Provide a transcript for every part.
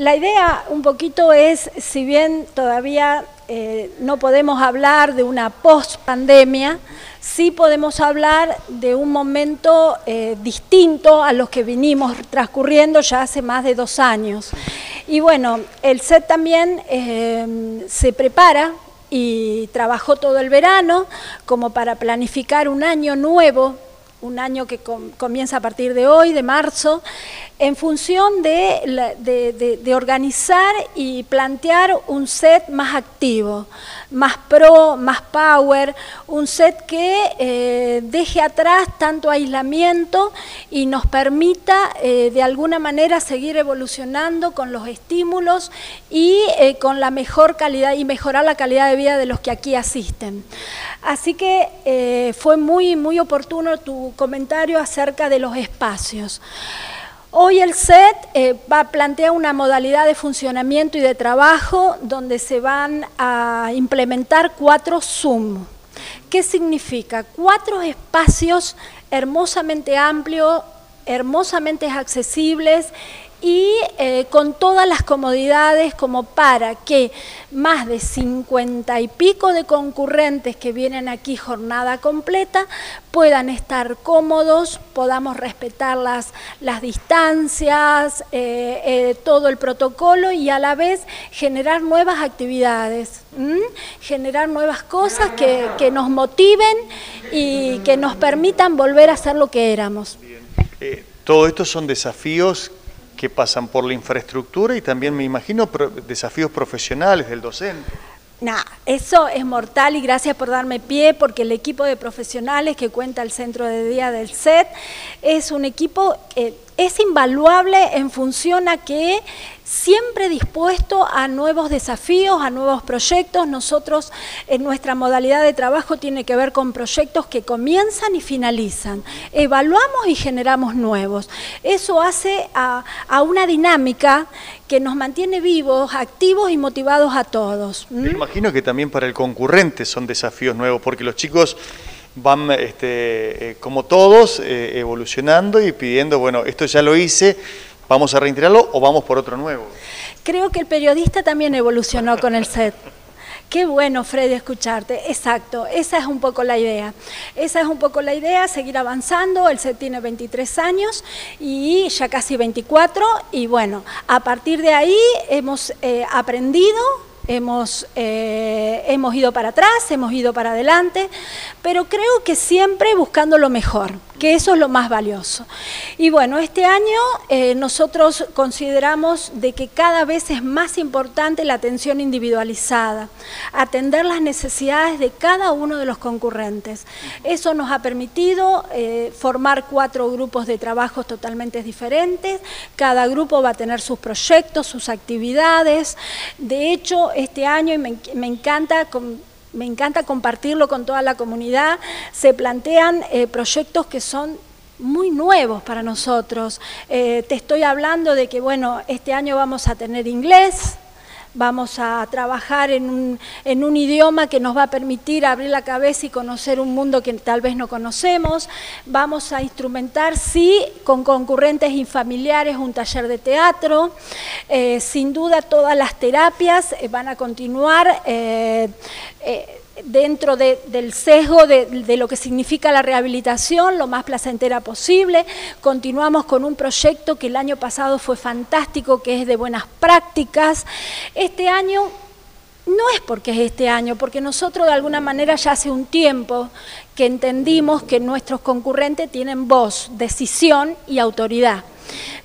La idea un poquito es, si bien todavía eh, no podemos hablar de una post-pandemia, sí podemos hablar de un momento eh, distinto a los que vinimos transcurriendo ya hace más de dos años. Y bueno, el SET también eh, se prepara y trabajó todo el verano como para planificar un año nuevo un año que comienza a partir de hoy, de marzo, en función de, organizar y plantear un set más activo, más pro, más power, un set que eh, deje atrás tanto aislamiento y nos permita eh, de alguna manera seguir evolucionando con los estímulos y eh, con la mejor calidad y mejorar la calidad de vida de los que aquí asisten. Así que fue muy, muy oportuno tu comentario acerca de los espacios. Hoy el SET eh, va a plantear una modalidad de funcionamiento y de trabajo donde se van a implementar cuatro Zoom. ¿Qué significa? Cuatro espacios hermosamente amplios, hermosamente accesibles y eh, con todas las comodidades como para que más de cincuenta y pico de concurrentes que vienen aquí jornada completa puedan estar cómodos, podamos respetar las, las distancias, eh, eh, todo el protocolo y a la vez generar nuevas actividades, generar nuevas cosas que, que, nos motiven y que nos permitan volver a ser lo que éramos. todo esto son desafíos que pasan por la infraestructura y también me imagino desafíos profesionales del docente. Nah, eso es mortal y gracias por darme pie porque el equipo de profesionales que cuenta el centro de día del SET es un equipo, es invaluable en función a que siempre dispuesto a nuevos desafíos, a nuevos proyectos. Nosotros en nuestra modalidad de trabajo tiene que ver con proyectos que comienzan y finalizan. Evaluamos y generamos nuevos. Eso hace a, una dinámica que nos mantiene vivos, activos y motivados a todos. Me imagino que también para el concurrente son desafíos nuevos, porque los chicos van, este, eh, como todos, eh, evolucionando y pidiendo, bueno, esto ya lo hice, ¿Vamos a reintegrarlo o vamos por otro nuevo? Creo que el periodista también evolucionó con el set. Qué bueno, Freddy, escucharte. Exacto, esa es un poco la idea. Esa es un poco la idea, seguir avanzando. El set tiene 23 años y ya casi 24. Y bueno, a partir de ahí hemos eh, aprendido hemos, eh, hemos ido para atrás, hemos ido para adelante, pero creo que siempre buscando lo mejor, que eso es lo más valioso. Y bueno, este año eh, nosotros consideramos de que cada vez es más importante la atención individualizada, atender las necesidades de cada uno de los concurrentes. Eso nos ha permitido eh, formar cuatro grupos de trabajo totalmente diferentes, cada grupo va a tener sus proyectos, sus actividades, de hecho este año, y me, encanta me encanta compartirlo con toda la comunidad, se plantean eh, proyectos que son muy nuevos para nosotros. Eh, te estoy hablando de que, bueno, este año vamos a tener inglés, vamos a trabajar en un, idioma que nos va a permitir abrir la cabeza y conocer un mundo que tal vez no conocemos, vamos a instrumentar, sí, con concurrentes y familiares un taller de teatro, eh, sin duda todas las terapias eh, van a continuar. Eh, dentro del sesgo de, lo que significa la rehabilitación, lo más placentera posible. Continuamos con un proyecto que el año pasado fue fantástico, que es de buenas prácticas. Este año no es porque es este año, porque nosotros de alguna manera ya hace un tiempo que entendimos que nuestros concurrentes tienen voz, decisión y autoridad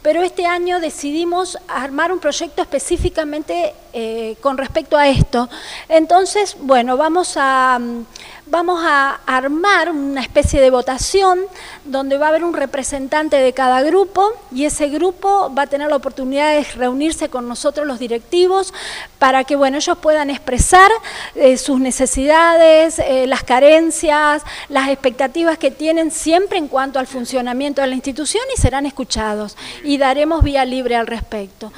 pero este año decidimos armar un proyecto específicamente eh, con respecto a esto. Entonces, bueno, vamos a, vamos a armar una especie de votación donde va a haber un representante de cada grupo y ese grupo va a tener la oportunidad de reunirse con nosotros los directivos para que bueno, ellos puedan expresar eh, sus necesidades, eh, las carencias, las expectativas que tienen siempre en cuanto al funcionamiento de la institución y serán escuchados y daremos vía libre al respecto.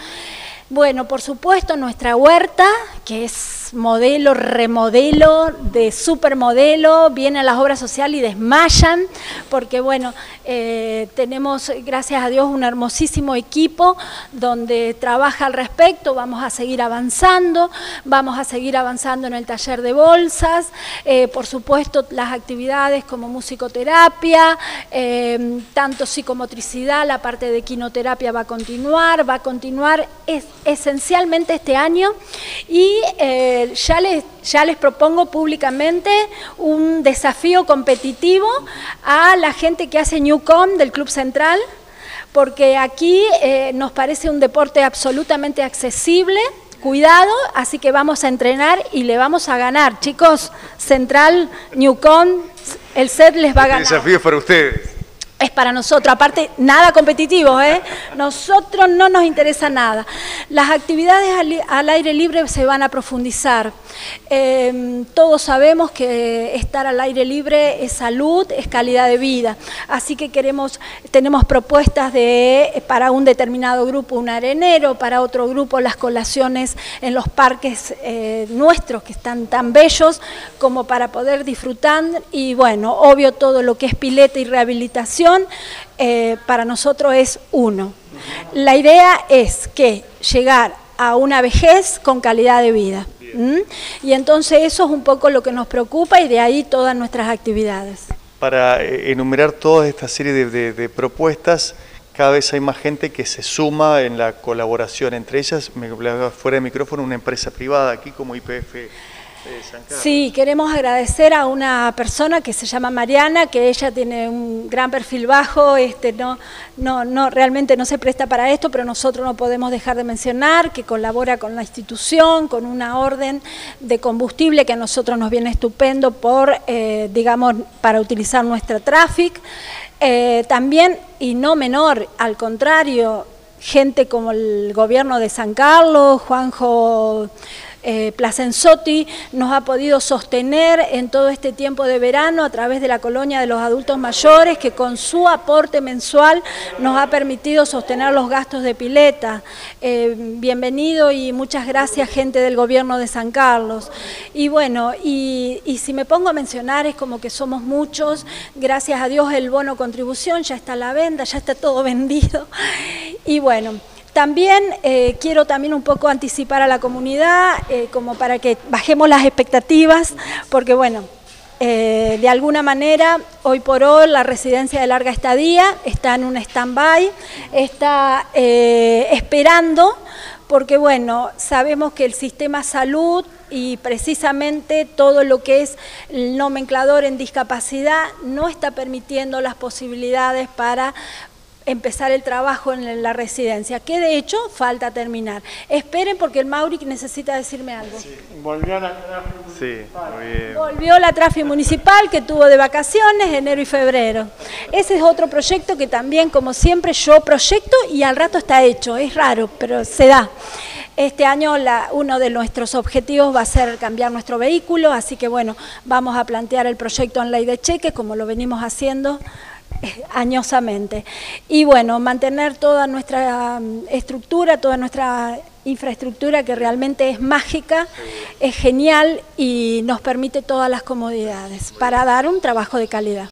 Bueno, por supuesto, nuestra huerta, que es modelo, remodelo, de supermodelo, vienen las obras sociales y desmayan, porque bueno, eh, tenemos, gracias a Dios, un hermosísimo equipo donde trabaja al respecto, vamos a seguir avanzando, vamos a seguir avanzando en el taller de bolsas, eh, por supuesto, las actividades como musicoterapia, eh, tanto psicomotricidad, la parte de quinoterapia va a continuar, va a continuar, es, esencialmente este año y ya, les, ya les propongo públicamente un desafío competitivo a la gente que hace Newcom del Club Central, porque aquí eh, nos parece un deporte absolutamente accesible, cuidado, así que vamos a entrenar y le vamos a ganar. Chicos, Central, Newcom, el set les va a ganar. El desafío es para ustedes es para nosotros, aparte nada competitivo, ¿eh? nosotros no nos interesa nada. Las actividades al, aire libre se van a profundizar. Em, todos sabemos que estar al aire libre es salud, es calidad de vida, así que queremos, tenemos propuestas de, para un determinado grupo un arenero, para otro grupo las colaciones en los parques eh, nuestros que están tan bellos como para poder disfrutar y bueno, obvio todo lo que es pileta y rehabilitación eh, para nosotros es uno. La idea es que llegar a una vejez con calidad de vida. Y entonces eso es un poco lo que nos preocupa y de ahí todas nuestras actividades. Para eh, enumerar toda esta serie de, propuestas, cada vez hay más gente que se suma en la colaboración, entre ellas, me fuera de micrófono, una empresa privada aquí como IPF Sí, queremos agradecer a una persona que se llama Mariana, que ella tiene un gran perfil bajo, este, no, no, no, realmente no se presta para esto, pero nosotros no podemos dejar de mencionar que colabora con la institución, con una orden de combustible que a nosotros nos viene estupendo por, eh, digamos, para utilizar nuestra tráfico. Eh, también, y no menor, al contrario, gente como el gobierno de San Carlos, Juanjo eh, Placenzotti nos ha podido sostener en todo este tiempo de verano a través de la colonia de los adultos mayores, que con su aporte mensual nos ha permitido sostener los gastos de pileta. Eh, bienvenido y muchas gracias gente del gobierno de San Carlos. Y bueno, y, y si me pongo a mencionar es como que somos muchos, gracias a Dios el bono contribución ya está a la venta, ya está todo vendido. Y bueno, también eh, quiero también un poco anticipar a la comunidad, eh, como para que bajemos las expectativas, porque bueno, eh, de alguna manera, hoy por hoy la residencia de larga estadía está en un stand-by, está esperando, porque bueno, sabemos que el sistema salud y precisamente todo lo que es el nomenclador en discapacidad no está permitiendo las posibilidades para empezar el trabajo en la residencia, que de hecho falta terminar. Esperen porque el Mauri necesita decirme algo. volvió la tráfico municipal. Volvió la tráfico municipal que tuvo de vacaciones enero y febrero. Ese es otro proyecto que también, como siempre, yo proyecto y al rato está hecho. Es raro, pero se da. Este año uno de nuestros objetivos va a ser cambiar nuestro vehículo, así que bueno, vamos a plantear el proyecto en ley de cheque, como lo venimos haciendo añosamente. Y bueno, mantener toda nuestra um, estructura, toda nuestra infraestructura que realmente es mágica, es genial y nos permite todas las comodidades para dar un trabajo de calidad.